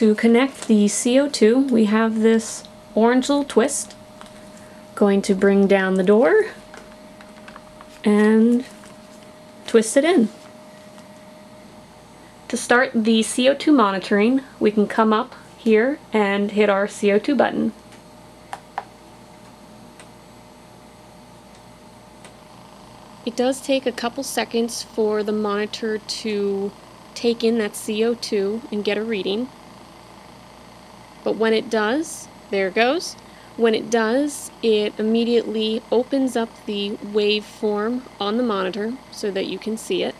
To connect the CO2, we have this orange little twist. Going to bring down the door and twist it in. To start the CO2 monitoring, we can come up here and hit our CO2 button. It does take a couple seconds for the monitor to take in that CO2 and get a reading. But when it does, there it goes. When it does, it immediately opens up the waveform on the monitor so that you can see it.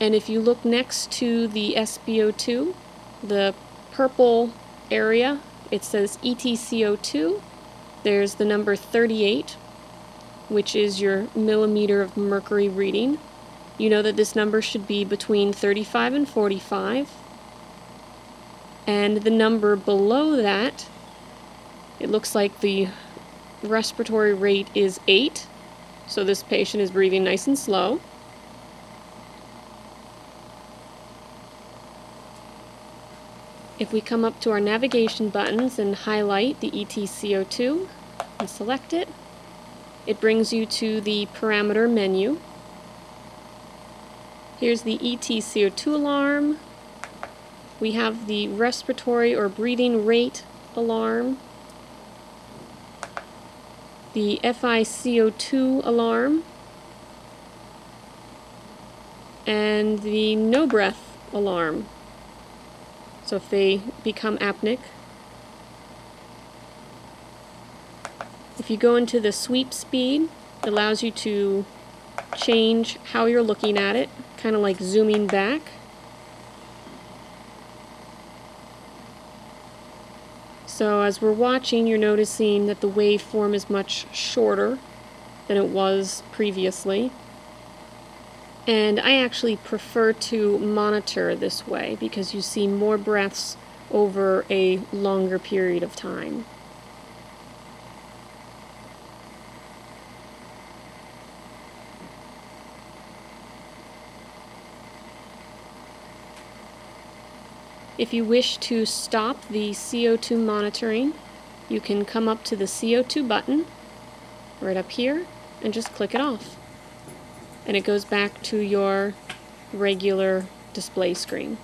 And if you look next to the SpO2, the purple area, it says ETCO2. There's the number 38, which is your millimeter of mercury reading. You know that this number should be between 35 and 45. And the number below that, it looks like the respiratory rate is 8. So this patient is breathing nice and slow. If we come up to our navigation buttons and highlight the ETCO2 and select it, it brings you to the parameter menu. Here's the ETCO2 alarm. We have the respiratory or breathing rate alarm, the FiCO2 alarm, and the no breath alarm. So if they become apneic, if you go into the sweep speed, it allows you to change how you're looking at it, kind of like zooming back. So as we're watching, you're noticing that the waveform is much shorter than it was previously. And I actually prefer to monitor this way because you see more breaths over a longer period of time. If you wish to stop the CO2 monitoring, you can come up to the CO2 button right up here and just click it off and it goes back to your regular display screen.